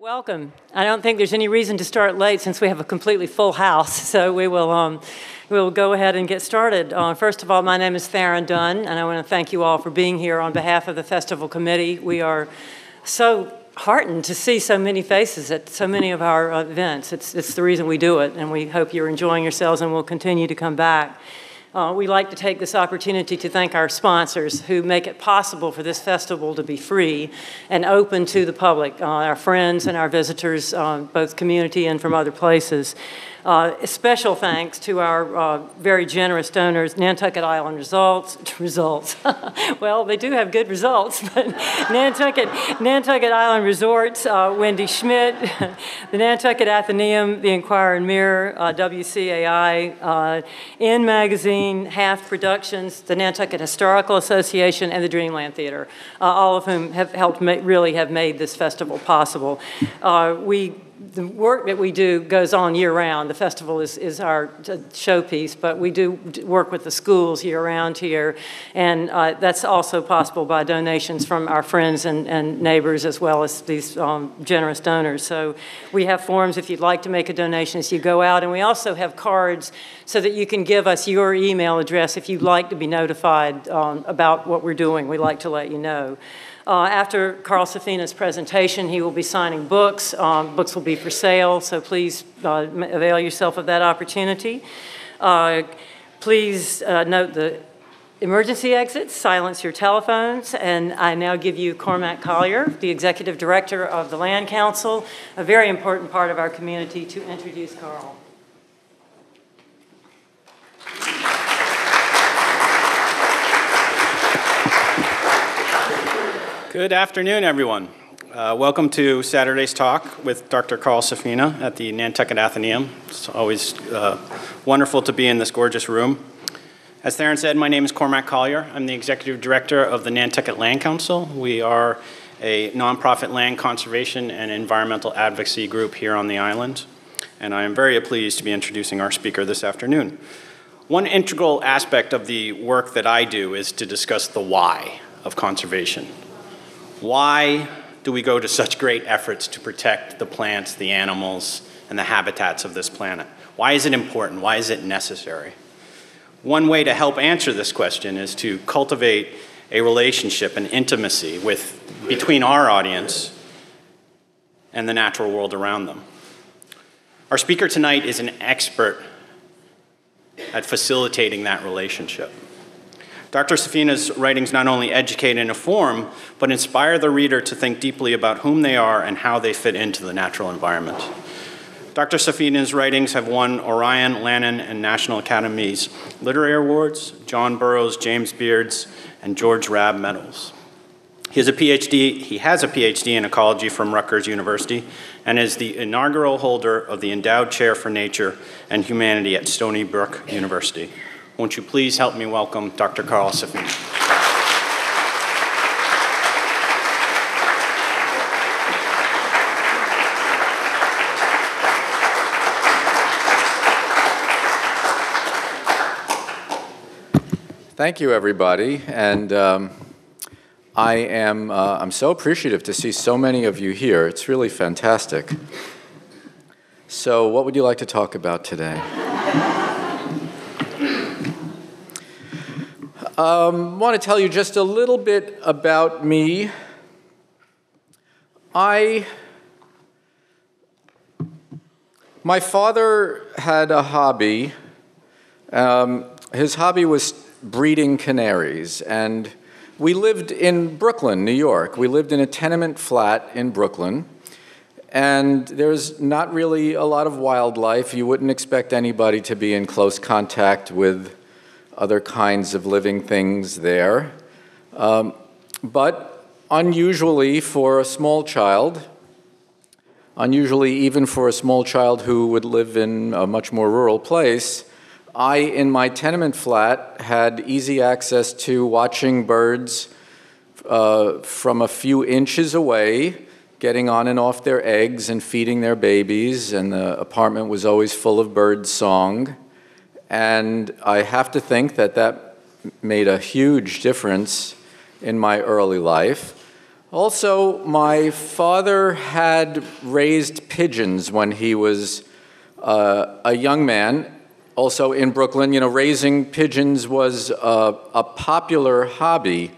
Welcome. I don't think there's any reason to start late since we have a completely full house, so we will, um, we will go ahead and get started. Uh, first of all, my name is Theron Dunn, and I want to thank you all for being here on behalf of the Festival Committee. We are so heartened to see so many faces at so many of our events. It's, it's the reason we do it, and we hope you're enjoying yourselves and will continue to come back. Uh, we like to take this opportunity to thank our sponsors who make it possible for this festival to be free and open to the public, uh, our friends and our visitors, uh, both community and from other places. Uh, special thanks to our uh, very generous donors, Nantucket Island Results. Results. well, they do have good results, but Nantucket, Nantucket Island Resorts, uh, Wendy Schmidt, the Nantucket Athenaeum, the Inquirer and Mirror, uh, WCAI, uh, N Magazine, Half Productions, the Nantucket Historical Association, and the Dreamland Theater, uh, all of whom have helped really have made this festival possible. we the work that we do goes on year round. The festival is, is our showpiece, but we do work with the schools year round here, and uh, that's also possible by donations from our friends and, and neighbors as well as these um, generous donors. So we have forms if you'd like to make a donation as you go out, and we also have cards so that you can give us your email address if you'd like to be notified um, about what we're doing. We like to let you know. Uh, after Carl Safina's presentation, he will be signing books. Um, books will be for sale, so please uh, avail yourself of that opportunity. Uh, please uh, note the emergency exits, silence your telephones, and I now give you Cormac Collier, the Executive Director of the Land Council, a very important part of our community, to introduce Carl. Good afternoon, everyone. Uh, welcome to Saturday's talk with Dr. Carl Safina at the Nantucket Athenaeum. It's always uh, wonderful to be in this gorgeous room. As Theron said, my name is Cormac Collier. I'm the executive director of the Nantucket Land Council. We are a nonprofit land conservation and environmental advocacy group here on the island, and I am very pleased to be introducing our speaker this afternoon. One integral aspect of the work that I do is to discuss the why of conservation. Why do we go to such great efforts to protect the plants, the animals, and the habitats of this planet? Why is it important? Why is it necessary? One way to help answer this question is to cultivate a relationship, an intimacy with, between our audience and the natural world around them. Our speaker tonight is an expert at facilitating that relationship. Dr. Safina's writings not only educate and inform, but inspire the reader to think deeply about whom they are and how they fit into the natural environment. Dr. Safina's writings have won Orion, Lannan, and National Academies Literary Awards, John Burroughs, James Beards, and George Rabb medals. He has a PhD, he has a PhD in ecology from Rutgers University and is the inaugural holder of the Endowed Chair for Nature and Humanity at Stony Brook University. Won't you please help me welcome Dr. Carl Safina? Thank you, everybody. And um, I am uh, I'm so appreciative to see so many of you here. It's really fantastic. So, what would you like to talk about today? Um, want to tell you just a little bit about me. I, my father had a hobby. Um, his hobby was breeding canaries, and we lived in Brooklyn, New York. We lived in a tenement flat in Brooklyn, and there's not really a lot of wildlife. You wouldn't expect anybody to be in close contact with other kinds of living things there. Um, but unusually for a small child, unusually even for a small child who would live in a much more rural place, I, in my tenement flat, had easy access to watching birds uh, from a few inches away, getting on and off their eggs and feeding their babies, and the apartment was always full of bird song. And I have to think that that made a huge difference in my early life. Also, my father had raised pigeons when he was uh, a young man. Also in Brooklyn, you know, raising pigeons was a, a popular hobby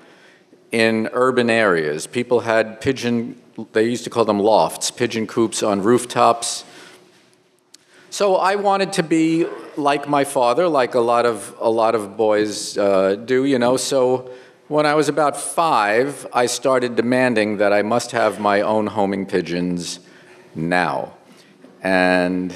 in urban areas. People had pigeon, they used to call them lofts, pigeon coops on rooftops. So I wanted to be like my father, like a lot of a lot of boys uh, do, you know. So when I was about five, I started demanding that I must have my own homing pigeons now. And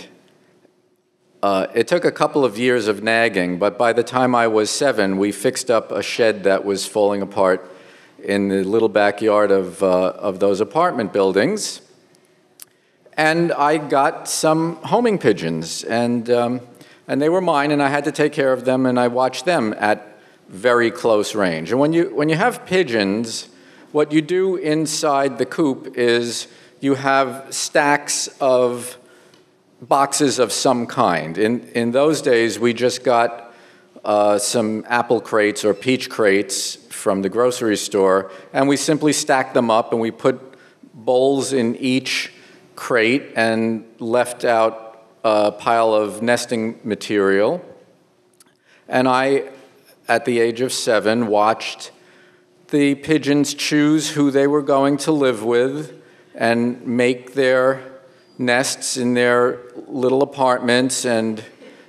uh, it took a couple of years of nagging, but by the time I was seven, we fixed up a shed that was falling apart in the little backyard of, uh, of those apartment buildings. And I got some homing pigeons, and, um, and they were mine, and I had to take care of them, and I watched them at very close range. And when you, when you have pigeons, what you do inside the coop is you have stacks of boxes of some kind. In, in those days, we just got uh, some apple crates or peach crates from the grocery store, and we simply stacked them up and we put bowls in each crate and left out a pile of nesting material. And I at the age of seven, watched the pigeons choose who they were going to live with and make their nests in their little apartments and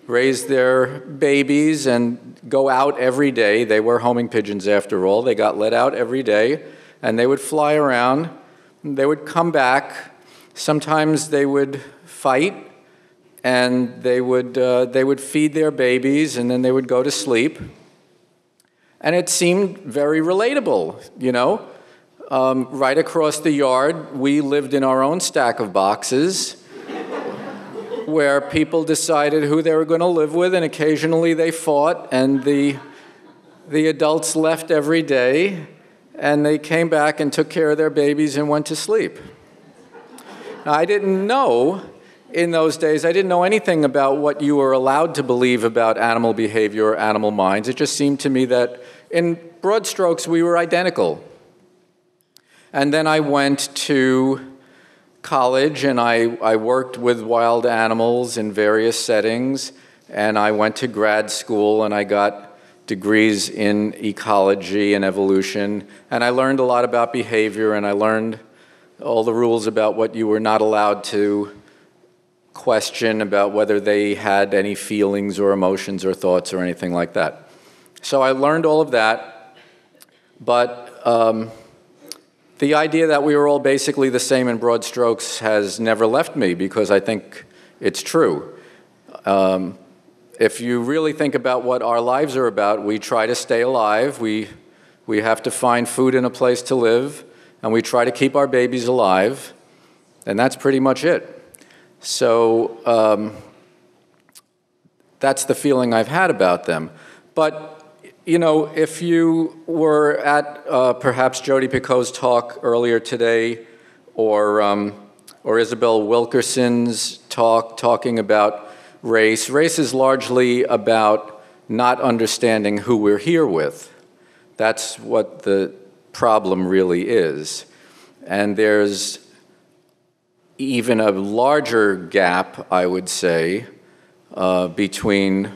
raise their babies and go out every day. They were homing pigeons after all. They got let out every day and they would fly around. They would come back. Sometimes they would fight and they would, uh, they would feed their babies and then they would go to sleep. And it seemed very relatable, you know. Um, right across the yard, we lived in our own stack of boxes where people decided who they were going to live with, and occasionally they fought, and the, the adults left every day, and they came back and took care of their babies and went to sleep. Now, I didn't know in those days, I didn't know anything about what you were allowed to believe about animal behavior or animal minds. It just seemed to me that in broad strokes, we were identical. And then I went to college and I, I worked with wild animals in various settings. And I went to grad school and I got degrees in ecology and evolution. And I learned a lot about behavior and I learned all the rules about what you were not allowed to question about whether they had any feelings or emotions or thoughts or anything like that. So I learned all of that, but um, the idea that we were all basically the same in broad strokes has never left me because I think it's true. Um, if you really think about what our lives are about, we try to stay alive, we, we have to find food and a place to live, and we try to keep our babies alive, and that's pretty much it. So um, that's the feeling I've had about them. But you know, if you were at uh, perhaps Jodi Picoult's talk earlier today, or um, or Isabel Wilkerson's talk talking about race, race is largely about not understanding who we're here with. That's what the problem really is, and there's even a larger gap, I would say, uh, between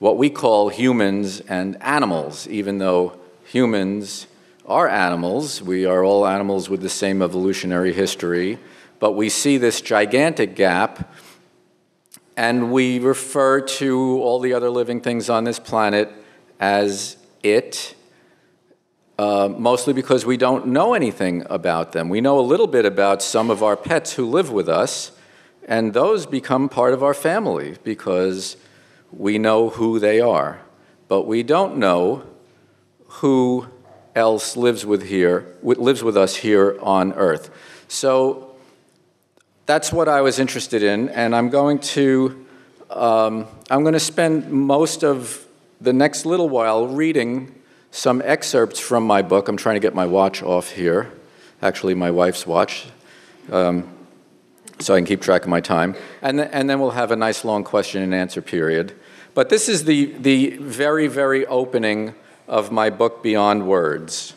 what we call humans and animals, even though humans are animals. We are all animals with the same evolutionary history, but we see this gigantic gap and we refer to all the other living things on this planet as it, uh, mostly because we don't know anything about them. We know a little bit about some of our pets who live with us, and those become part of our family because we know who they are, but we don't know who else lives with here lives with us here on earth. So that's what I was interested in, and I'm going to um, I'm going to spend most of the next little while reading some excerpts from my book. I'm trying to get my watch off here, actually my wife's watch. Um, so I can keep track of my time. And, th- and then we'll have a nice long question and answer period. But this is the, the very, very opening of my book, Beyond Words.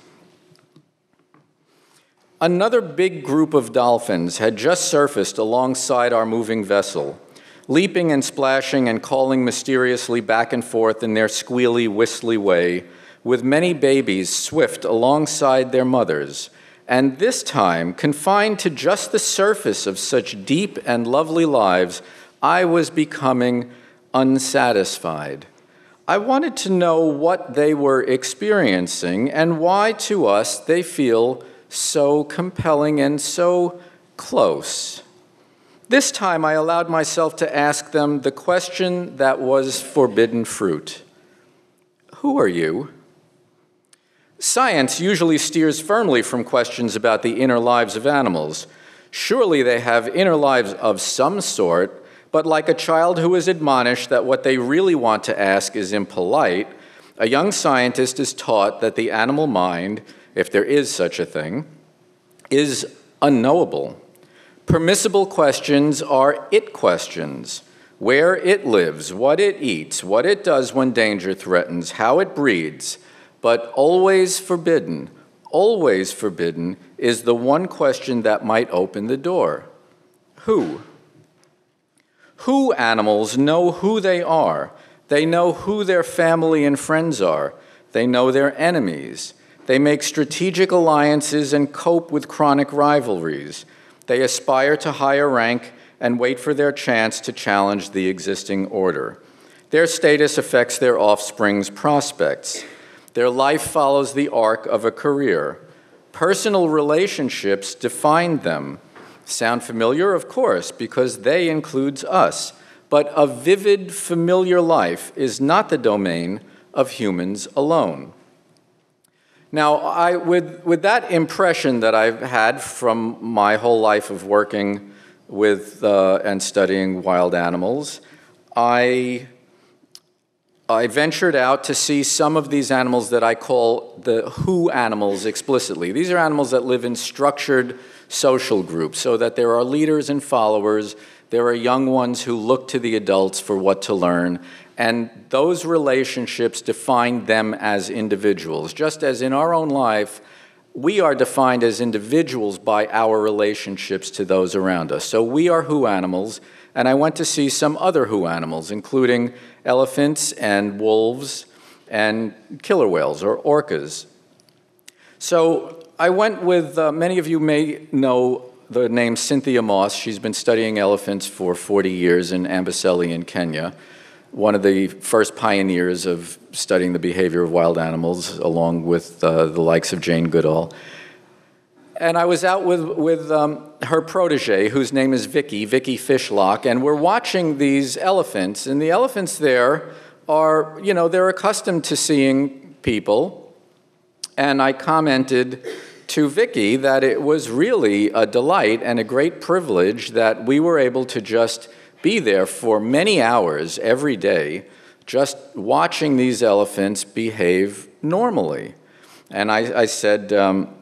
Another big group of dolphins had just surfaced alongside our moving vessel, leaping and splashing and calling mysteriously back and forth in their squealy, whistly way, with many babies swift alongside their mothers, and this time, confined to just the surface of such deep and lovely lives, I was becoming unsatisfied. I wanted to know what they were experiencing and why to us they feel so compelling and so close. This time I allowed myself to ask them the question that was forbidden fruit Who are you? Science usually steers firmly from questions about the inner lives of animals. Surely they have inner lives of some sort, but like a child who is admonished that what they really want to ask is impolite, a young scientist is taught that the animal mind if there is such a thing, is unknowable. Permissible questions are it questions where it lives, what it eats, what it does when danger threatens, how it breeds, but always forbidden, always forbidden is the one question that might open the door Who? Who animals know who they are. They know who their family and friends are. They know their enemies. They make strategic alliances and cope with chronic rivalries. They aspire to higher rank and wait for their chance to challenge the existing order. Their status affects their offspring's prospects. Their life follows the arc of a career. Personal relationships define them. Sound familiar? Of course, because they includes us. But a vivid, familiar life is not the domain of humans alone. Now, I, with, with that impression that I've had from my whole life of working with uh, and studying wild animals, I, I ventured out to see some of these animals that I call the who animals explicitly. These are animals that live in structured social groups so that there are leaders and followers, there are young ones who look to the adults for what to learn, and those relationships define them as individuals. Just as in our own life, we are defined as individuals by our relationships to those around us. So we are who animals, and I went to see some other who animals, including elephants and wolves and killer whales or orcas. So I went with, uh, many of you may know the name Cynthia Moss. She's been studying elephants for 40 years in Amboseli in Kenya one of the first pioneers of studying the behavior of wild animals, along with uh, the likes of Jane Goodall. And I was out with, with um, her protege, whose name is Vicky, Vicky Fishlock, and we're watching these elephants. And the elephants there are, you know, they're accustomed to seeing people. And I commented to Vicky that it was really a delight and a great privilege that we were able to just be there for many hours every day just watching these elephants behave normally. And I, I said, um,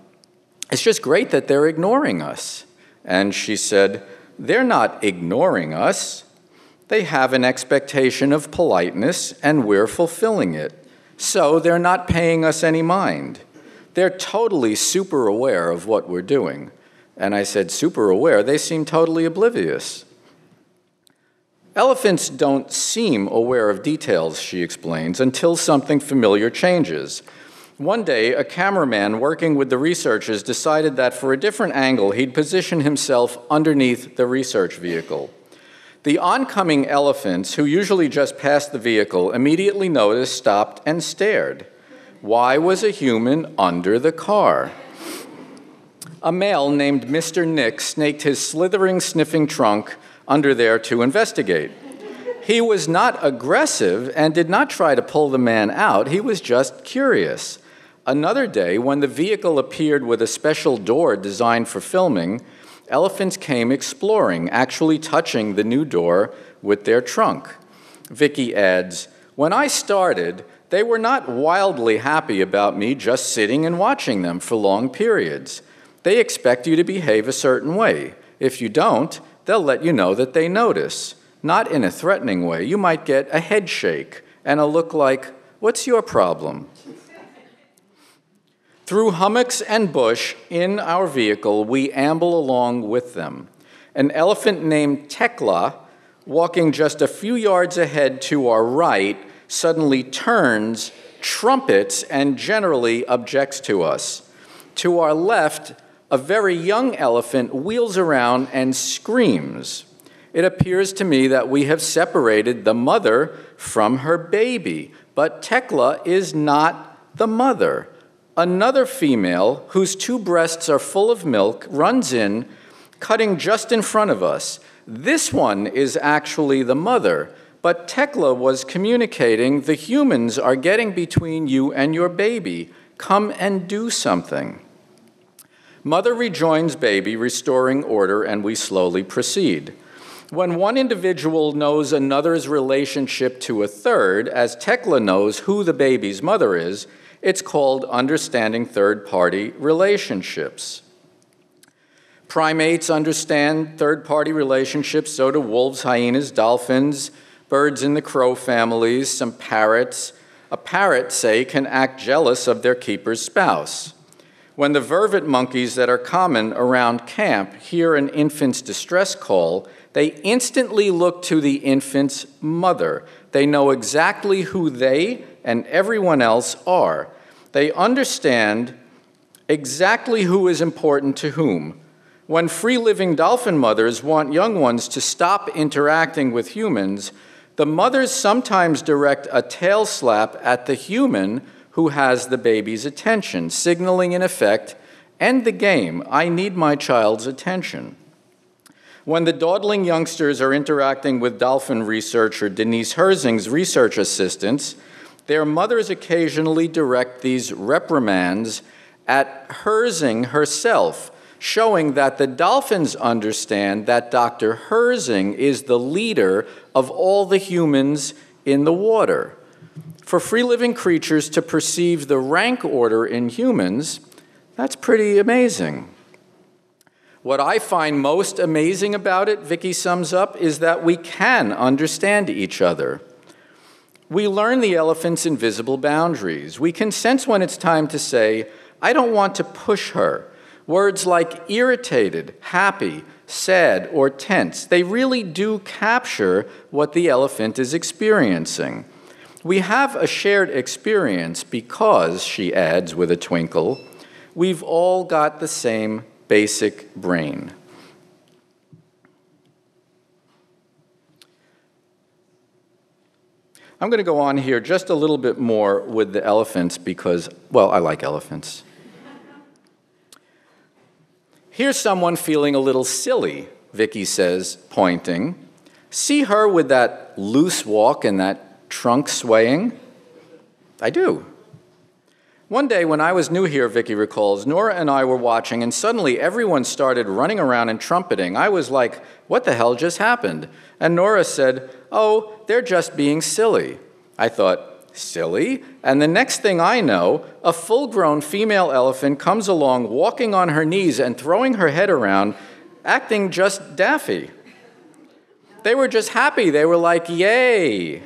It's just great that they're ignoring us. And she said, They're not ignoring us. They have an expectation of politeness, and we're fulfilling it. So they're not paying us any mind. They're totally super aware of what we're doing. And I said, Super aware? They seem totally oblivious. Elephants don't seem aware of details, she explains, until something familiar changes. One day, a cameraman working with the researchers decided that for a different angle, he'd position himself underneath the research vehicle. The oncoming elephants, who usually just passed the vehicle, immediately noticed, stopped, and stared. Why was a human under the car? A male named Mr. Nick snaked his slithering, sniffing trunk under there to investigate. He was not aggressive and did not try to pull the man out, he was just curious. Another day, when the vehicle appeared with a special door designed for filming, elephants came exploring, actually touching the new door with their trunk. Vicky adds, When I started, they were not wildly happy about me just sitting and watching them for long periods. They expect you to behave a certain way. If you don't, they'll let you know that they notice. Not in a threatening way. You might get a head shake and a look like, What's your problem? Through hummocks and bush in our vehicle, we amble along with them. An elephant named Tekla, walking just a few yards ahead to our right, suddenly turns, trumpets, and generally objects to us. To our left, a very young elephant wheels around and screams. It appears to me that we have separated the mother from her baby, but Tekla is not the mother. Another female, whose two breasts are full of milk, runs in, cutting just in front of us. This one is actually the mother, but Tekla was communicating the humans are getting between you and your baby. Come and do something. Mother rejoins baby, restoring order, and we slowly proceed. When one individual knows another's relationship to a third, as Tekla knows who the baby's mother is, it's called understanding third party relationships. Primates understand third party relationships, so do wolves, hyenas, dolphins, birds in the crow families, some parrots. A parrot, say, can act jealous of their keeper's spouse. When the vervet monkeys that are common around camp hear an infant's distress call, they instantly look to the infant's mother. They know exactly who they and everyone else are. They understand exactly who is important to whom. When free living dolphin mothers want young ones to stop interacting with humans, the mothers sometimes direct a tail slap at the human who has the baby's attention, signaling in effect, end the game, I need my child's attention. When the dawdling youngsters are interacting with dolphin researcher Denise Herzing's research assistants, their mothers occasionally direct these reprimands at Herzing herself, showing that the dolphins understand that Dr. Herzing is the leader of all the humans in the water. For free living creatures to perceive the rank order in humans, that's pretty amazing. What I find most amazing about it, Vicky sums up, is that we can understand each other. We learn the elephant's invisible boundaries. We can sense when it's time to say, I don't want to push her. Words like irritated, happy, sad, or tense, they really do capture what the elephant is experiencing. We have a shared experience because, she adds with a twinkle, we've all got the same basic brain. I'm going to go on here just a little bit more with the elephants because, well, I like elephants. Here's someone feeling a little silly, Vicky says, pointing. See her with that loose walk and that trunk swaying? I do. One day when I was new here, Vicky recalls, Nora and I were watching, and suddenly everyone started running around and trumpeting. I was like, what the hell just happened? And Nora said, oh, they're just being silly. I thought, silly? And the next thing I know, a full grown female elephant comes along, walking on her knees and throwing her head around, acting just daffy. They were just happy. They were like, yay.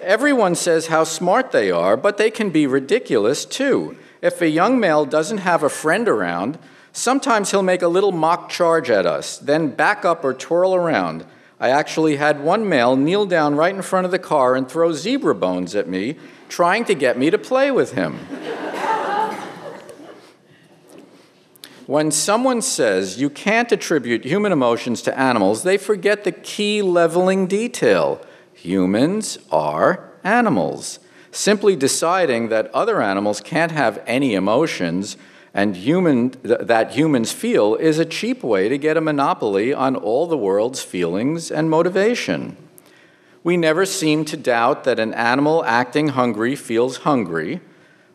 Everyone says how smart they are, but they can be ridiculous too. If a young male doesn't have a friend around, sometimes he'll make a little mock charge at us, then back up or twirl around. I actually had one male kneel down right in front of the car and throw zebra bones at me, trying to get me to play with him. when someone says you can't attribute human emotions to animals, they forget the key leveling detail. Humans are animals. Simply deciding that other animals can't have any emotions and human, th- that humans feel is a cheap way to get a monopoly on all the world's feelings and motivation. We never seem to doubt that an animal acting hungry feels hungry.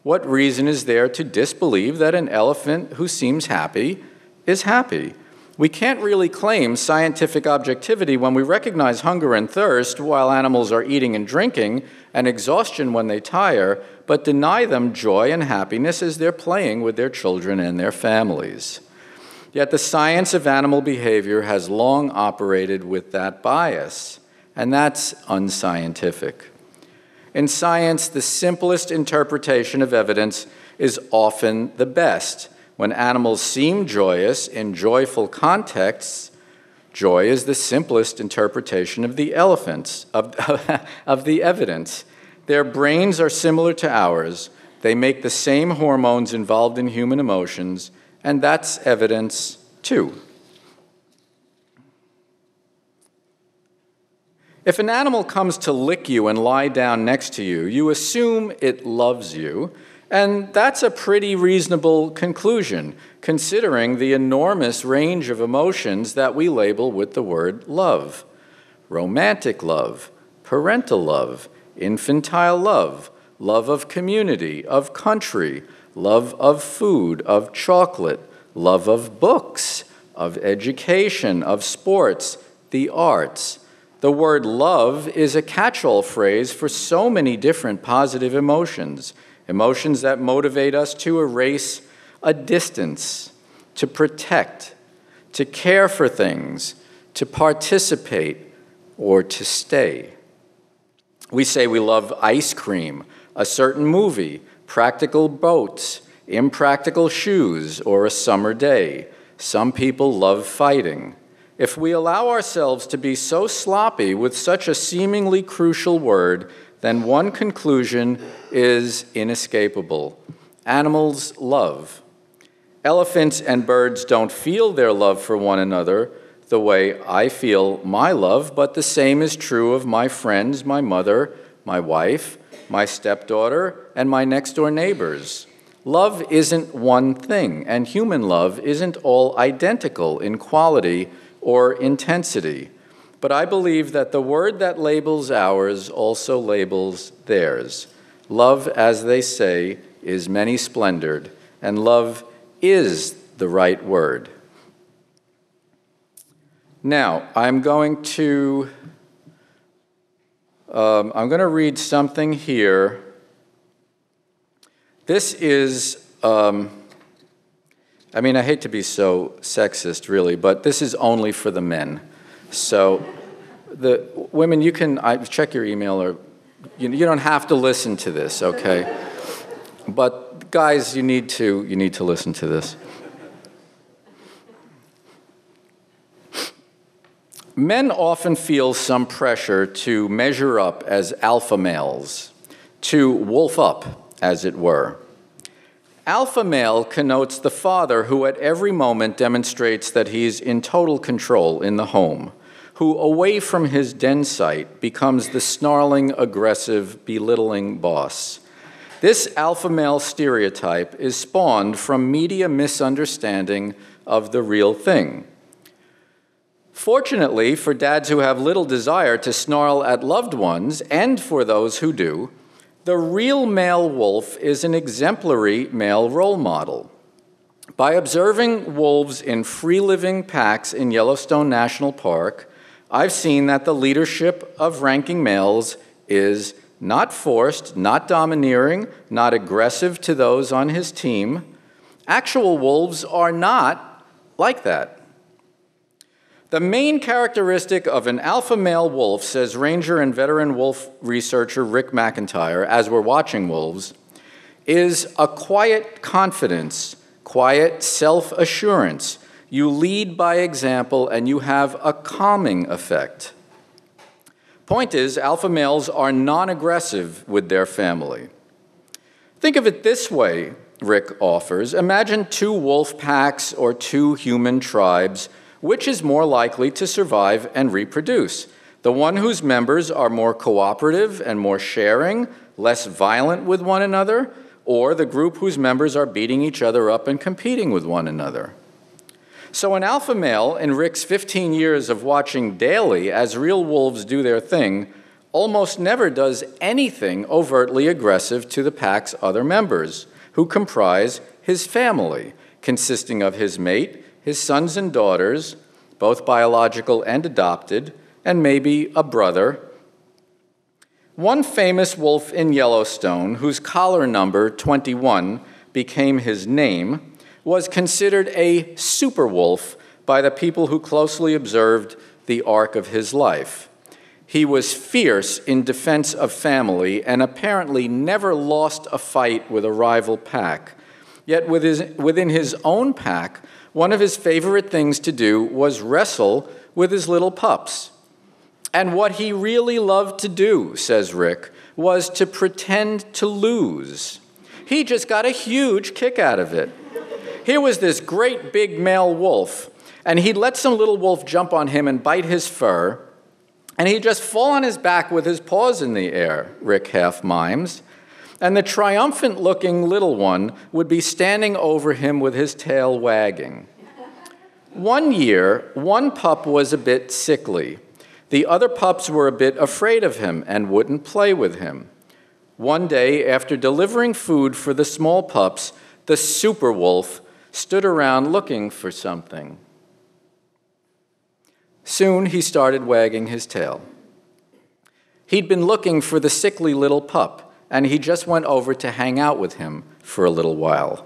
What reason is there to disbelieve that an elephant who seems happy is happy? We can't really claim scientific objectivity when we recognize hunger and thirst while animals are eating and drinking, and exhaustion when they tire, but deny them joy and happiness as they're playing with their children and their families. Yet the science of animal behavior has long operated with that bias, and that's unscientific. In science, the simplest interpretation of evidence is often the best. When animals seem joyous in joyful contexts, joy is the simplest interpretation of the elephants, of, of the evidence. Their brains are similar to ours. They make the same hormones involved in human emotions, and that's evidence too. If an animal comes to lick you and lie down next to you, you assume it loves you, and that's a pretty reasonable conclusion, considering the enormous range of emotions that we label with the word love romantic love, parental love, infantile love, love of community, of country, love of food, of chocolate, love of books, of education, of sports, the arts. The word love is a catch all phrase for so many different positive emotions, emotions that motivate us to erase a distance, to protect, to care for things, to participate, or to stay. We say we love ice cream, a certain movie, practical boats, impractical shoes, or a summer day. Some people love fighting. If we allow ourselves to be so sloppy with such a seemingly crucial word, then one conclusion is inescapable. Animals love. Elephants and birds don't feel their love for one another the way I feel my love, but the same is true of my friends, my mother, my wife, my stepdaughter, and my next door neighbors. Love isn't one thing, and human love isn't all identical in quality or intensity. But I believe that the word that labels ours also labels theirs. Love, as they say, is many splendored, and love is the right word. Now, I'm going to um, I'm going to read something here. This is um, I mean, I hate to be so sexist, really, but this is only for the men. So, the women, you can I, check your email, or you, you don't have to listen to this, okay? But guys, you need to you need to listen to this. Men often feel some pressure to measure up as alpha males, to wolf up, as it were. Alpha male connotes the father who at every moment demonstrates that he's in total control in the home, who away from his den site becomes the snarling, aggressive, belittling boss. This alpha male stereotype is spawned from media misunderstanding of the real thing. Fortunately, for dads who have little desire to snarl at loved ones, and for those who do, the real male wolf is an exemplary male role model. By observing wolves in free living packs in Yellowstone National Park, I've seen that the leadership of ranking males is not forced, not domineering, not aggressive to those on his team. Actual wolves are not like that. The main characteristic of an alpha male wolf, says ranger and veteran wolf researcher Rick McIntyre, as we're watching wolves, is a quiet confidence, quiet self assurance. You lead by example and you have a calming effect. Point is, alpha males are non aggressive with their family. Think of it this way, Rick offers. Imagine two wolf packs or two human tribes which is more likely to survive and reproduce? The one whose members are more cooperative and more sharing, less violent with one another, or the group whose members are beating each other up and competing with one another? So, an alpha male in Rick's 15 years of watching daily as real wolves do their thing almost never does anything overtly aggressive to the pack's other members, who comprise his family, consisting of his mate, his sons and daughters, both biological and adopted, and maybe a brother. One famous wolf in Yellowstone, whose collar number 21 became his name, was considered a super wolf by the people who closely observed the arc of his life. He was fierce in defense of family and apparently never lost a fight with a rival pack. Yet within his own pack, one of his favorite things to do was wrestle with his little pups. And what he really loved to do, says Rick, was to pretend to lose. He just got a huge kick out of it. Here was this great big male wolf, and he'd let some little wolf jump on him and bite his fur, and he'd just fall on his back with his paws in the air, Rick half mimes. And the triumphant looking little one would be standing over him with his tail wagging. One year, one pup was a bit sickly. The other pups were a bit afraid of him and wouldn't play with him. One day, after delivering food for the small pups, the super wolf stood around looking for something. Soon he started wagging his tail. He'd been looking for the sickly little pup, and he just went over to hang out with him for a little while.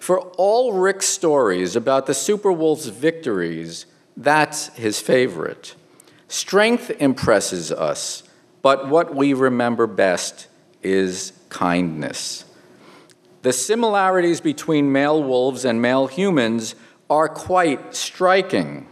For all Rick's stories about the super wolf's victories, that's his favorite. Strength impresses us, but what we remember best is kindness. The similarities between male wolves and male humans are quite striking.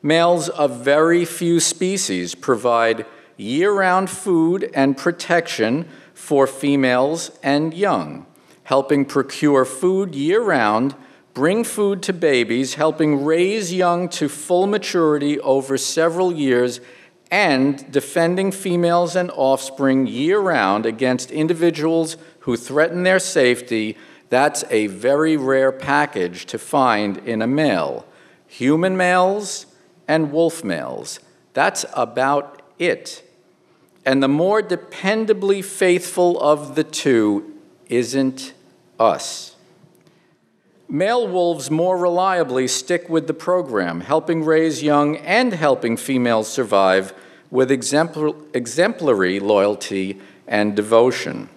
Males of very few species provide year round food and protection for females and young, helping procure food year round, bring food to babies, helping raise young to full maturity over several years, and defending females and offspring year round against individuals who threaten their safety. That's a very rare package to find in a male. Human males, and wolf males. That's about it. And the more dependably faithful of the two isn't us. Male wolves more reliably stick with the program, helping raise young and helping females survive with exemplary loyalty and devotion.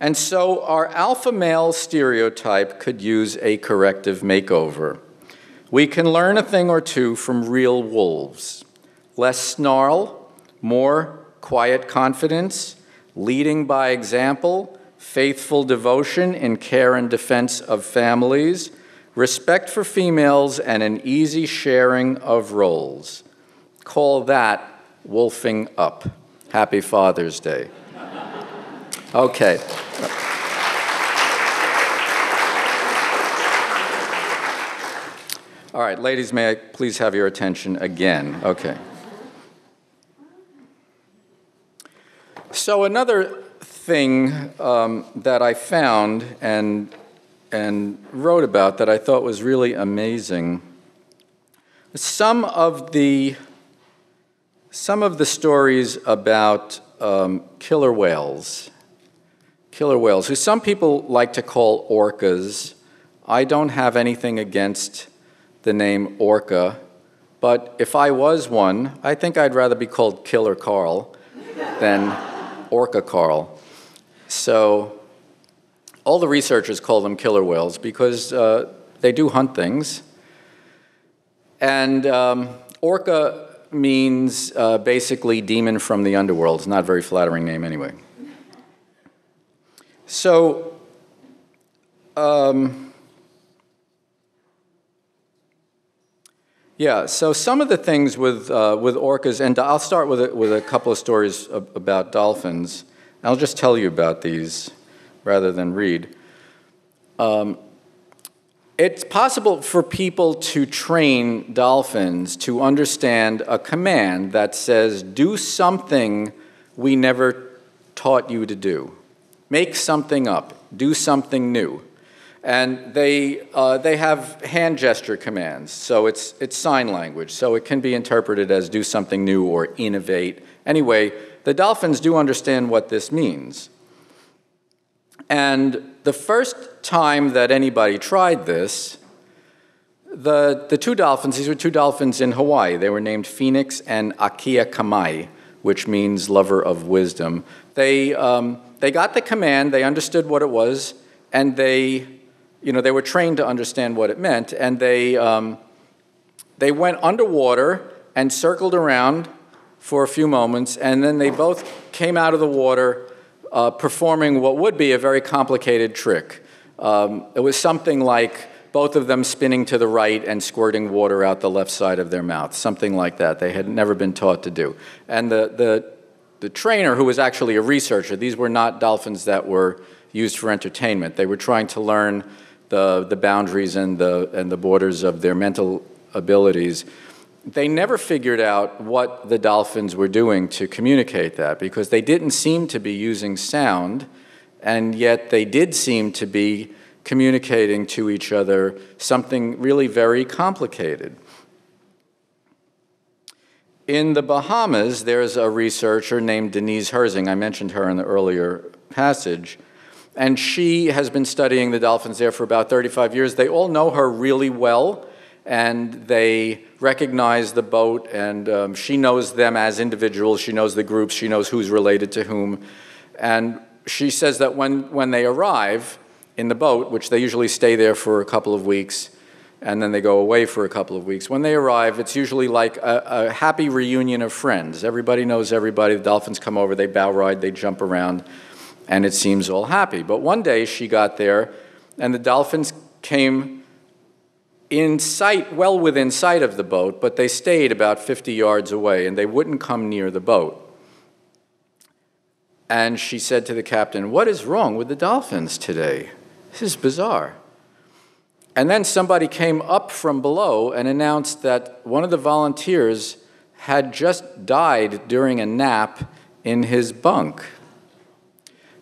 And so our alpha male stereotype could use a corrective makeover. We can learn a thing or two from real wolves less snarl, more quiet confidence, leading by example, faithful devotion in care and defense of families, respect for females, and an easy sharing of roles. Call that wolfing up. Happy Father's Day. Okay. All right, ladies, may I please have your attention again? Okay. So, another thing um, that I found and, and wrote about that I thought was really amazing some of the, some of the stories about um, killer whales. Killer whales, who some people like to call orcas. I don't have anything against the name Orca, but if I was one, I think I'd rather be called Killer Carl than Orca Carl. So all the researchers call them killer whales because uh, they do hunt things. And um, Orca means uh, basically demon from the underworld. It's not a very flattering name anyway. So, um, Yeah, so some of the things with, uh, with orcas, and I'll start with a, with a couple of stories about dolphins. I'll just tell you about these rather than read. Um, it's possible for people to train dolphins to understand a command that says, do something we never taught you to do. Make something up, do something new. And they, uh, they have hand gesture commands, so it's, it's sign language, so it can be interpreted as do something new or innovate. Anyway, the dolphins do understand what this means. And the first time that anybody tried this, the, the two dolphins, these were two dolphins in Hawaii, they were named Phoenix and Akeakamai, which means lover of wisdom. They, um, they got the command, they understood what it was, and they you know, they were trained to understand what it meant, and they, um, they went underwater and circled around for a few moments, and then they both came out of the water uh, performing what would be a very complicated trick. Um, it was something like both of them spinning to the right and squirting water out the left side of their mouth, something like that. They had never been taught to do. And the, the, the trainer, who was actually a researcher, these were not dolphins that were used for entertainment. They were trying to learn the, the boundaries and the, and the borders of their mental abilities. They never figured out what the dolphins were doing to communicate that because they didn't seem to be using sound, and yet they did seem to be communicating to each other something really very complicated. In the Bahamas, there's a researcher named Denise Herzing. I mentioned her in the earlier passage. And she has been studying the dolphins there for about 35 years. They all know her really well, and they recognize the boat, and um, she knows them as individuals. She knows the groups, she knows who's related to whom. And she says that when, when they arrive in the boat, which they usually stay there for a couple of weeks, and then they go away for a couple of weeks. When they arrive, it's usually like a, a, happy reunion of friends. Everybody knows everybody. The dolphins come over, they bow ride, they jump around, and it seems all happy. But one day she got there, and the dolphins came in sight, well within sight of the boat, but they stayed about 50 yards away, and they wouldn't come near the boat. And she said to the captain, What is wrong with the dolphins today? This is bizarre. And then somebody came up from below and announced that one of the volunteers had just died during a nap in his bunk.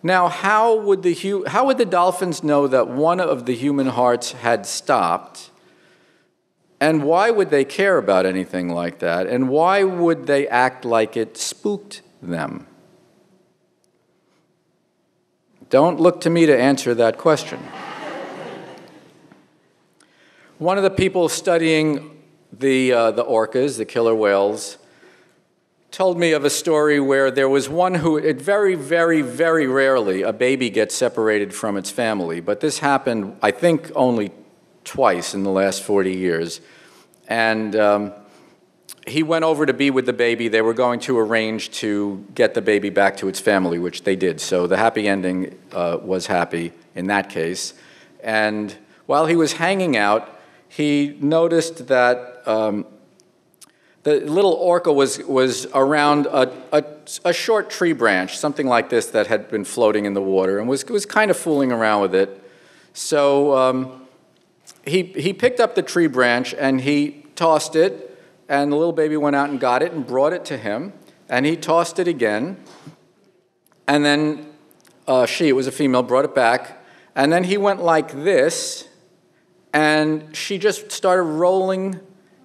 Now, how would the, how would the dolphins know that one of the human hearts had stopped? And why would they care about anything like that? And why would they act like it spooked them? Don't look to me to answer that question. One of the people studying the, uh, the orcas, the killer whales, told me of a story where there was one who, it very, very, very rarely, a baby gets separated from its family. But this happened, I think, only twice in the last 40 years. And um, he went over to be with the baby. They were going to arrange to get the baby back to its family, which they did. So the happy ending uh, was happy in that case. And while he was hanging out, he noticed that um, the little orca was, was around a, a, a, short tree branch, something like this, that had been floating in the water and was, was kind of fooling around with it. So um, he, he picked up the tree branch and he tossed it, and the little baby went out and got it and brought it to him, and he tossed it again. And then uh, she, it was a female, brought it back, and then he went like this and she just started rolling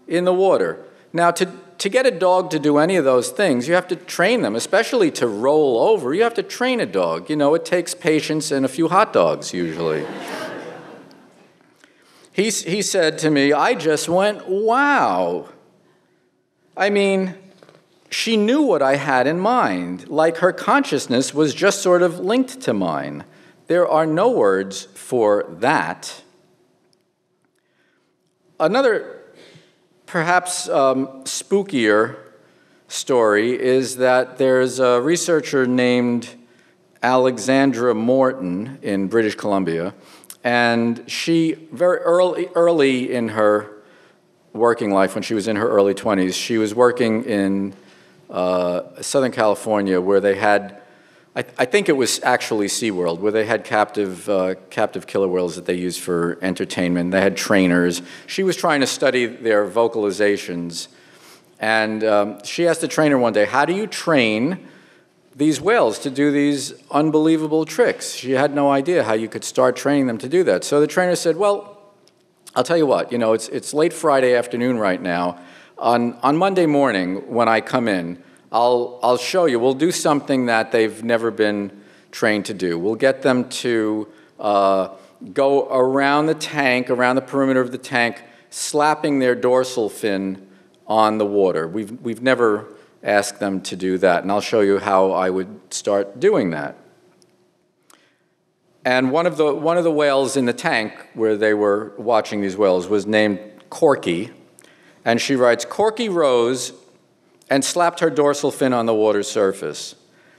in the water. Now, to, to get a dog to do any of those things, you have to train them, especially to roll over. You have to train a dog. You know, it takes patience and a few hot dogs usually. he, he said to me, I just went, wow. I mean, she knew what I had in mind, like her consciousness was just sort of linked to mine. There are no words for that. Another, perhaps um, spookier story is that there's a researcher named Alexandra Morton in British Columbia, and she, very early, early in her working life, when she was in her early 20s, she was working in uh, Southern California where they had I, I, think it was actually SeaWorld, where they had captive, uh, captive killer whales that they used for entertainment. They had trainers. She was trying to study their vocalizations. And um, she asked the trainer one day, How do you train these whales to do these unbelievable tricks? She had no idea how you could start training them to do that. So the trainer said, Well, I'll tell you what, you know, it's, it's late Friday afternoon right now. On, on Monday morning, when I come in, I'll, I'll show you. We'll do something that they've never been trained to do. We'll get them to uh, go around the tank, around the perimeter of the tank, slapping their dorsal fin on the water. We've, we've never asked them to do that, and I'll show you how I would start doing that. And one of the, one of the whales in the tank where they were watching these whales was named Corky. And she writes Corky rose and slapped her dorsal fin on the water's surface.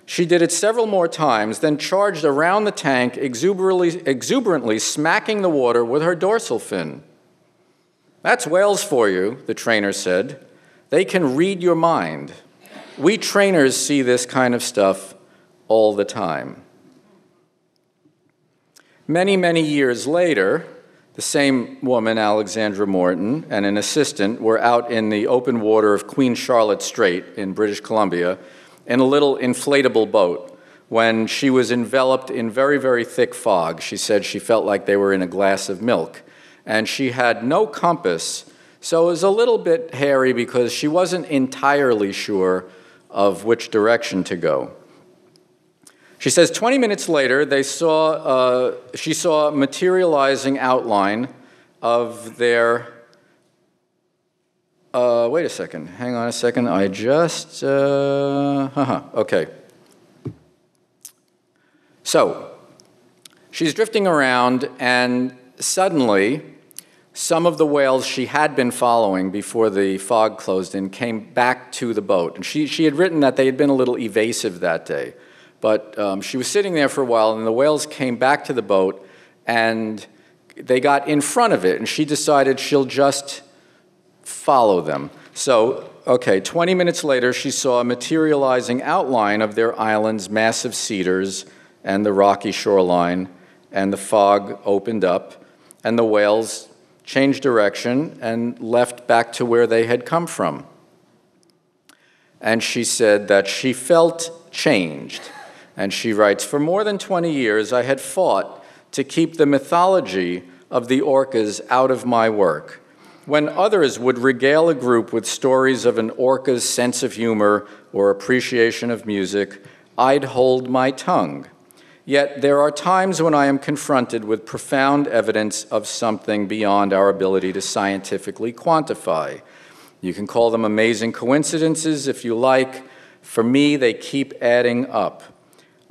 She did it several more times, then charged around the tank, exuberantly, exuberantly smacking the water with her dorsal fin. That's whales for you, the trainer said. They can read your mind. We trainers see this kind of stuff all the time. Many, many years later, the same woman, Alexandra Morton, and an assistant were out in the open water of Queen Charlotte Strait in British Columbia in a little inflatable boat when she was enveloped in very, very thick fog. She said she felt like they were in a glass of milk. And she had no compass, so it was a little bit hairy because she wasn't entirely sure of which direction to go. She says 20 minutes later, they saw, uh, she saw a materializing outline of their uh, wait a second. Hang on a second. I just. Uh, uh-huh. Okay. So, she's drifting around, and suddenly, some of the whales she had been following before the fog closed in came back to the boat. And she, she had written that they had been a little evasive that day. But um, she was sitting there for a while, and the whales came back to the boat, and they got in front of it, and she decided she'll just follow them. So, okay, 20 minutes later, she saw a materializing outline of their island's massive cedars and the rocky shoreline, and the fog opened up, and the whales changed direction and left back to where they had come from. And she said that she felt changed. And she writes For more than 20 years, I had fought to keep the mythology of the orcas out of my work when others would regale a group with stories of an orca's sense of humor or appreciation of music, I'd hold my tongue. Yet there are times when I am confronted with profound evidence of something beyond our ability to scientifically quantify. You can call them amazing coincidences if you like. For me, they keep adding up.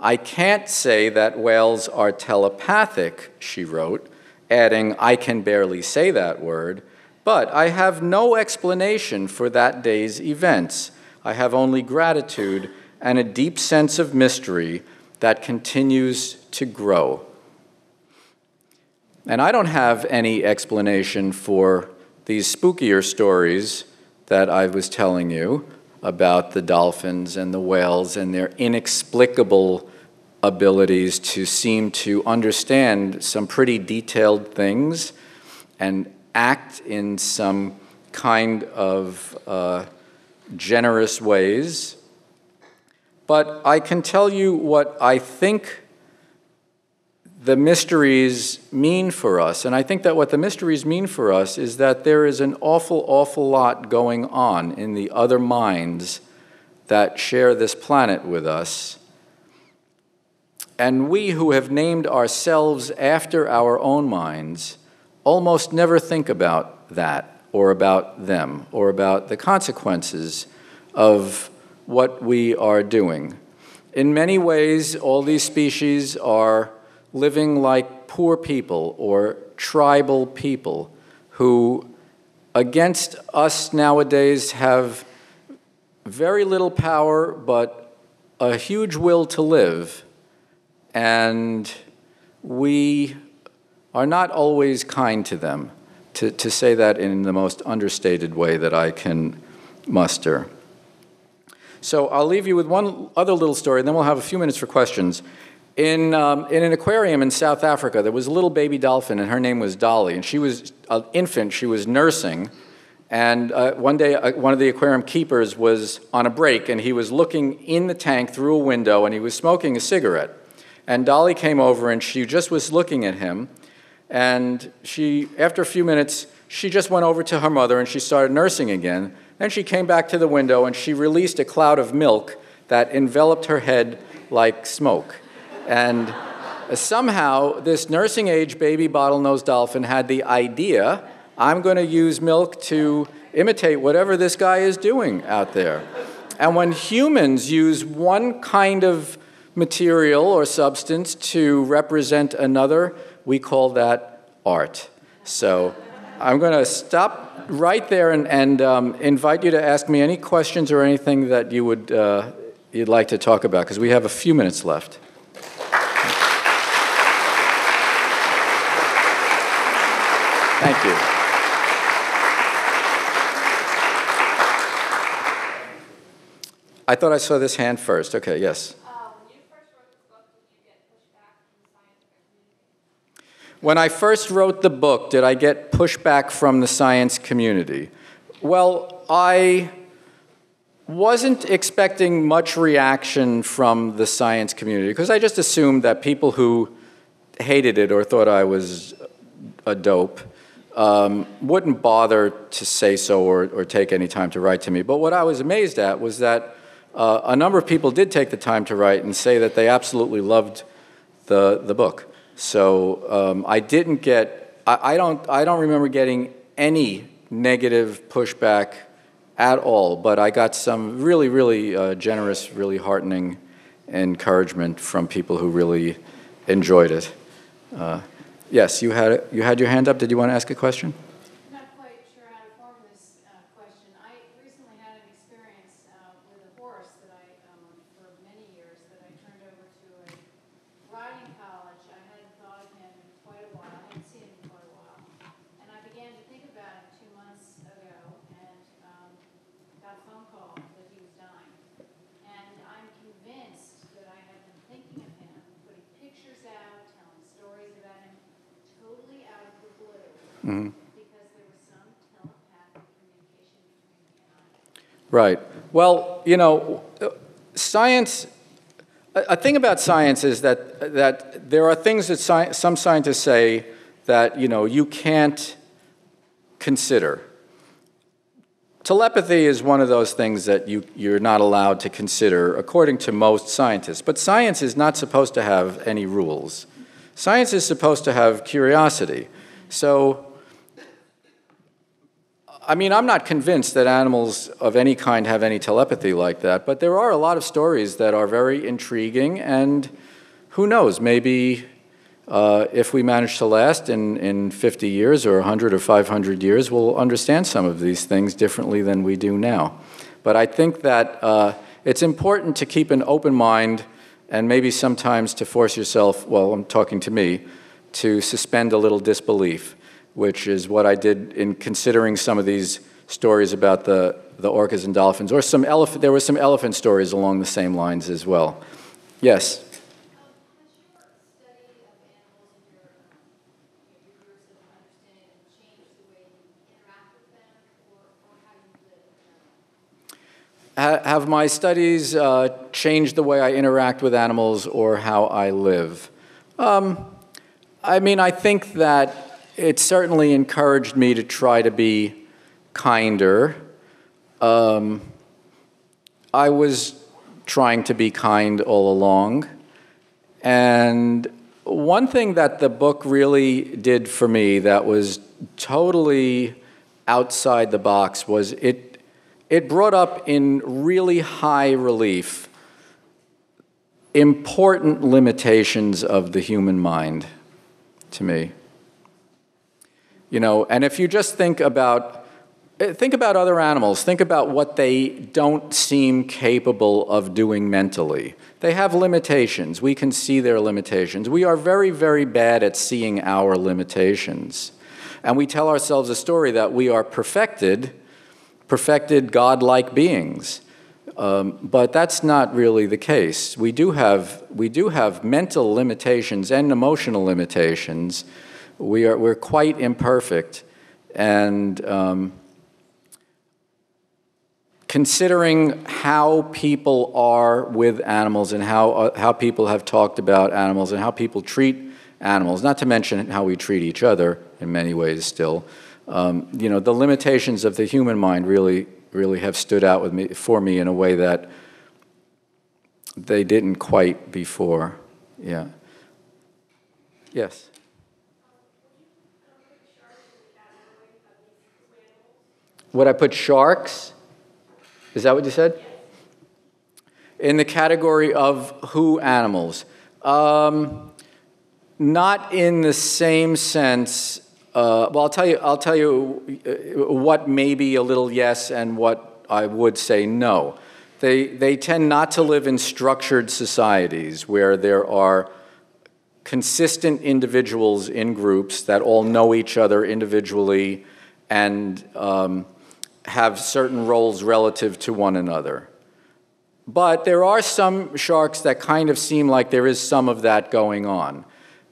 I can't say that whales are telepathic, she wrote, adding, I can barely say that word but I have no explanation for that day's events. I have only gratitude and a deep sense of mystery that continues to grow. And I don't have any explanation for these spookier stories that I was telling you about the dolphins and the whales and their inexplicable abilities to seem to understand some pretty detailed things and act in some kind of uh, generous ways. But I can tell you what I think the mysteries mean for us. And I think that what the mysteries mean for us is that there is an awful, awful lot going on in the other minds that share this planet with us. And we who have named ourselves after our own minds almost never think about that or about them or about the consequences of what we are doing. In many ways, all these species are living like poor people or tribal people who, against us nowadays, have very little power but a huge will to live. And we are not always kind to them, to, to say that in the most understated way that I can muster. So I'll leave you with one other little story, and then we'll have a few minutes for questions. In, um, in an aquarium in South Africa, there was a little baby dolphin, and her name was Dolly. And she was an infant, she was nursing. And uh, one day, uh, one of the aquarium keepers was on a break, and he was looking in the tank through a window, and he was smoking a cigarette. And Dolly came over, and she just was looking at him. And she, after a few minutes, she just went over to her mother and she started nursing again. Then she came back to the window and she released a cloud of milk that enveloped her head like smoke. And somehow, this nursing age baby bottlenose dolphin had the idea I'm going to use milk to imitate whatever this guy is doing out there. And when humans use one kind of material or substance to represent another, we call that art. So I'm going to stop right there and, and um, invite you to ask me any questions or anything that you would uh, you'd like to talk about because we have a few minutes left. Thank you. I thought I saw this hand first. Okay, yes. When I first wrote the book, did I get pushback from the science community? Well, I wasn't expecting much reaction from the science community because I just assumed that people who hated it or thought I was a dope um, wouldn't bother to say so or, or take any time to write to me. But what I was amazed at was that uh, a number of people did take the time to write and say that they absolutely loved the, the book. So um, I didn't get, I, I, don't, I don't remember getting any negative pushback at all, but I got some really, really uh, generous, really heartening encouragement from people who really enjoyed it. Uh, yes, you had, you had your hand up. Did you want to ask a question? Mm-hmm. Right. Well, you know, science, a thing about science is that, that there are things that sci- some scientists say that, you know, you can't consider. Telepathy is one of those things that you, you're not allowed to consider, according to most scientists. But science is not supposed to have any rules. Science is supposed to have curiosity. So I mean, I'm not convinced that animals of any kind have any telepathy like that, but there are a lot of stories that are very intriguing, and who knows, maybe uh, if we manage to last in, in 50 years or 100 or 500 years, we'll understand some of these things differently than we do now. But I think that uh, it's important to keep an open mind and maybe sometimes to force yourself, well, I'm talking to me, to suspend a little disbelief which is what I did in considering some of these stories about the, the orcas and dolphins, or some elephant, there were some elephant stories along the same lines as well. Yes? have my studies uh, changed the way I interact with animals or how I live? Um, I mean, I think that it certainly encouraged me to try to be kinder. Um, I was trying to be kind all along. And one thing that the book really did for me that was totally outside the box was it, it brought up in really high relief important limitations of the human mind to me. You know, and if you just think about eh, think about other animals, think about what they don't seem capable of doing mentally. They have limitations. We can see their limitations. We are very, very bad at seeing our limitations. And we tell ourselves a story that we are perfected, perfected godlike beings. Um, but that's not really the case. We do have, we do have mental limitations and emotional limitations we are, we're quite imperfect. And um, considering how people are with animals and how, uh, how people have talked about animals and how people treat animals, not to mention how we treat each other in many ways still, um, you know, the limitations of the human mind really, really have stood out with me, for me in a way that they didn't quite before. Yeah. Yes. Would I put sharks? Is that what you said? In the category of who animals? Um, not in the same sense Uh, well, I'll tell you. I'll tell you uh, what may be a little yes and what I would say no. They they tend not to live in structured societies where there are consistent individuals in groups that all know each other individually and um, have certain roles relative to one another. But there are some sharks that kind of seem like there is some of that going on,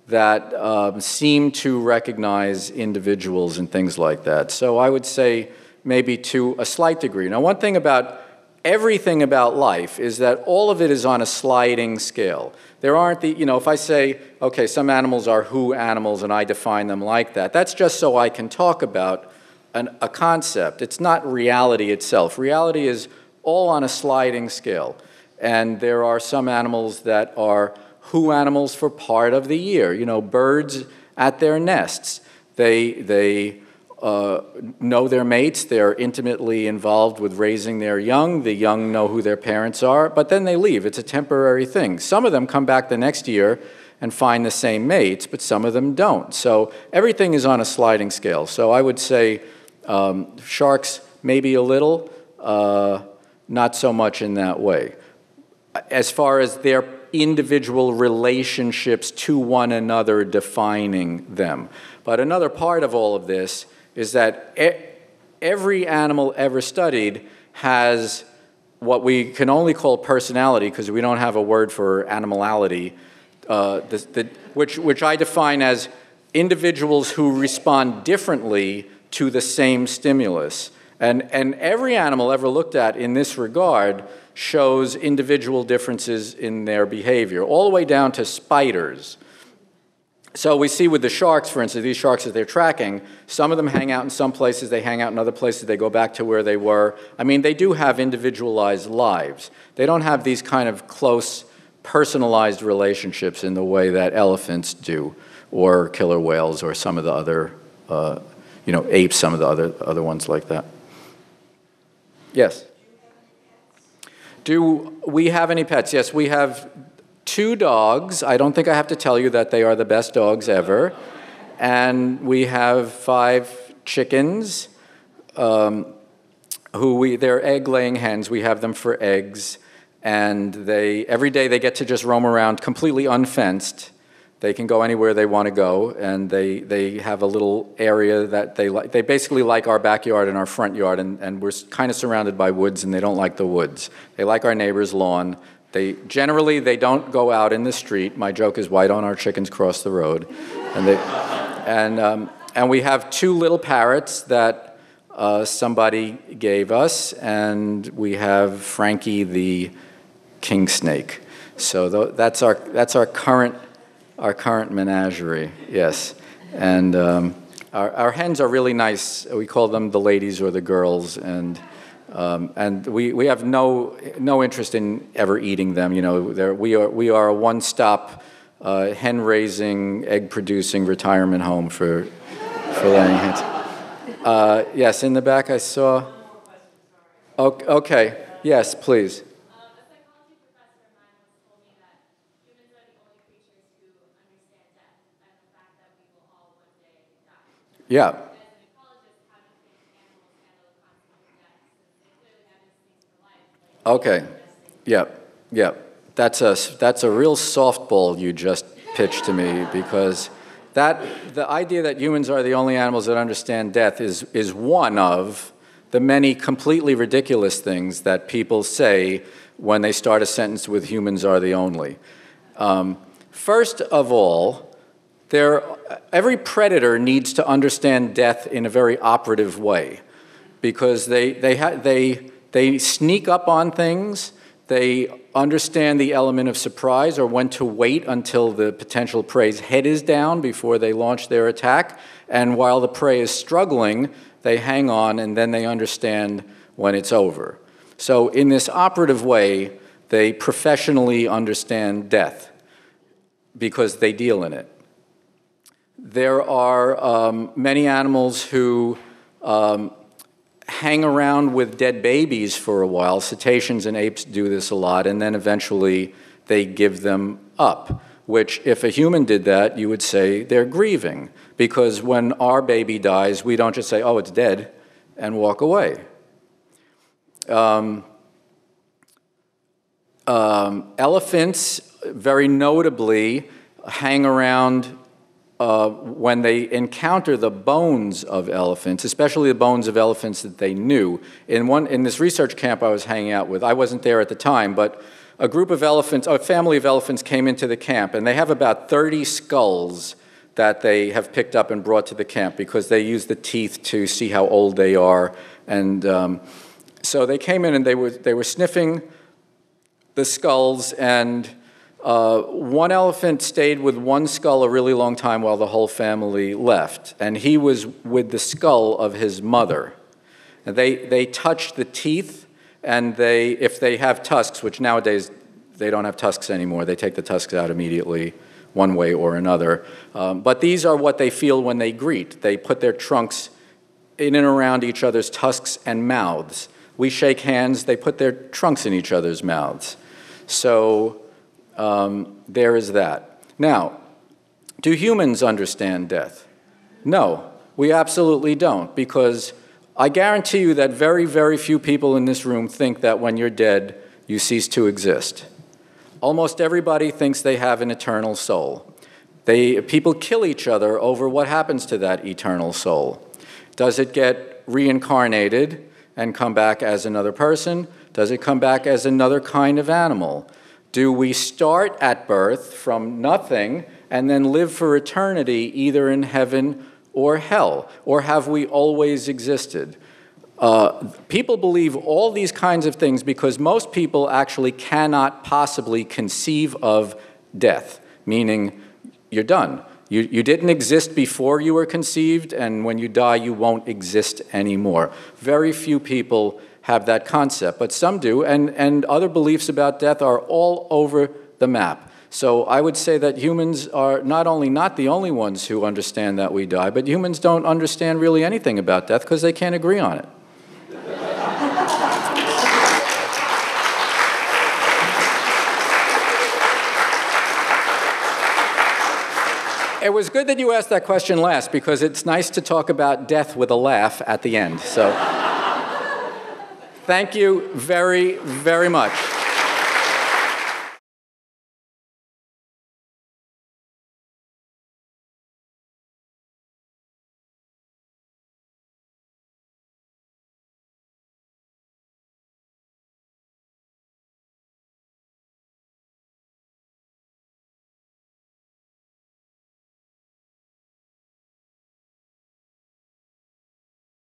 that um, seem to recognize individuals and things like that. So I would say maybe to a slight degree. Now, one thing about everything about life is that all of it is on a sliding scale. There aren't the, you know, if I say, okay, some animals are who animals and I define them like that, that's just so I can talk about an, a concept. It's not reality itself. Reality is all on a sliding scale. And there are some animals that are who animals for part of the year. You know, birds at their nests. They, they uh, know their mates. They're intimately involved with raising their young. The young know who their parents are, but then they leave. It's a temporary thing. Some of them come back the next year and find the same mates, but some of them don't. So everything is on a sliding scale. So I would say um, sharks maybe a little, uh, not so much in that way. As far as their individual relationships to one another defining them. But another part of all of this is that every animal ever studied has what we can only call personality because we don't have a word for animality, uh, the, the, which, which I define as individuals who respond differently to the same stimulus. And, and every animal ever looked at in this regard shows individual differences in their behavior, all the way down to spiders. So we see with the sharks, for instance, these sharks that they're tracking, some of them hang out in some places, they hang out in other places, they go back to where they were. I mean, they do have individualized lives. They don't have these kind of close, personalized relationships in the way that elephants do, or killer whales, or some of the other, uh, you know, apes, some of the other, other ones like that. Yes? Do we have any pets? Yes, we have two dogs. I don't think I have to tell you that they are the best dogs ever. And we have five chickens um, who we, they're egg laying hens. We have them for eggs. And they, every day they get to just roam around completely unfenced. They can go anywhere they want to go, and they, they have a little area that they like. They basically like our backyard and our front yard, and, and we're kind of surrounded by woods, and they don't like the woods. They like our neighbor's lawn. They generally they don't go out in the street. My joke is, why don't our chickens cross the road? And they, and um, and we have two little parrots that uh, somebody gave us, and we have Frankie the king snake. So th- that's our that's our current our current menagerie. Yes, and. Um, our, our hens are really nice. We call them the ladies or the girls, and um, and we, we have no, no interest in ever eating them. You know, we, are, we are a one stop uh, hen raising, egg producing retirement home for, for laying hens. Uh, yes, in the back I saw. Okay, okay. yes, please. Yeah. Okay. Yep. Yep. That's a that's a real softball you just pitched to me because that the idea that humans are the only animals that understand death is is one of the many completely ridiculous things that people say when they start a sentence with humans are the only. Um, first of all, there, every predator needs to understand death in a very operative way because they, they, they they sneak up on things. They understand the element of surprise or when to wait until the potential prey's head is down before they launch their attack. And while the prey is struggling, they hang on and then they understand when it's over. So, in this operative way, they professionally understand death because they deal in it. There are um, many animals who um, hang around with dead babies for a while. Cetaceans and apes do this a lot, and then eventually they give them up. which, if a human did that, you would say they're grieving. Because when our baby dies, we don't just say, oh, it's dead, and walk away. Um, um, elephants, very notably, hang around uh, when they encounter the bones of elephants, especially the bones of elephants that they knew. In, one, in this research camp I was hanging out with, I wasn't there at the time, but a group of elephants, a family of elephants came into the camp, and they have about 30 skulls that they have picked up and brought to the camp because they use the teeth to see how old they are. And um, so they came in and they were, they were sniffing the skulls and uh, one elephant stayed with one skull a really long time while the whole family left, and he was with the skull of his mother. And they, they touched the teeth, and they, if they have tusks, which nowadays they don't have tusks anymore, they take the tusks out immediately, one way or another. Um, but these are what they feel when they greet. They put their trunks in and around each other's tusks and mouths. We shake hands, they put their trunks in each other's mouths. So um, there is that. Now, do humans understand death? No, we absolutely don't, because I guarantee you that very, very few people in this room think that when you're dead, you cease to exist. Almost everybody thinks they have an eternal soul. They, people kill each other over what happens to that eternal soul. Does it get reincarnated and come back as another person? Does it come back as another kind of animal? Do we start at birth from nothing and then live for eternity either in heaven or hell? Or have we always existed? Uh, people believe all these kinds of things because most people actually cannot possibly conceive of death, meaning you're done. You, you didn't exist before you were conceived, and when you die, you won't exist anymore. Very few people have that concept, but some do, and, and other beliefs about death are all over the map. So I would say that humans are not only not the only ones who understand that we die, but humans don't understand really anything about death because they can't agree on it. It was good that you asked that question last because it's nice to talk about death with a laugh at the end. So. Thank you very, very much.